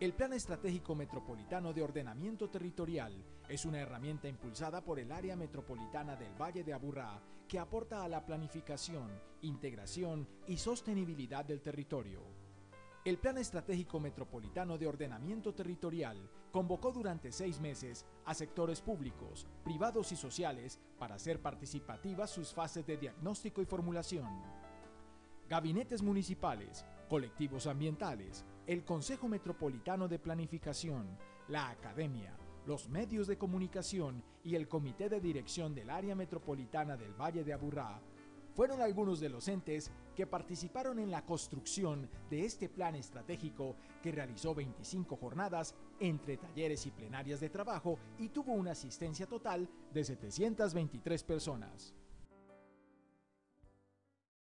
El Plan Estratégico Metropolitano de Ordenamiento Territorial es una herramienta impulsada por el Área Metropolitana del Valle de Aburrá que aporta a la planificación, integración y sostenibilidad del territorio. El Plan Estratégico Metropolitano de Ordenamiento Territorial convocó durante seis meses a sectores públicos, privados y sociales para hacer participativas sus fases de diagnóstico y formulación. Gabinetes municipales, colectivos ambientales, el Consejo Metropolitano de Planificación, la Academia, los medios de comunicación y el Comité de Dirección del Área Metropolitana del Valle de Aburrá fueron algunos de los entes que participaron en la construcción de este plan estratégico que realizó 25 jornadas entre talleres y plenarias de trabajo y tuvo una asistencia total de 723 personas.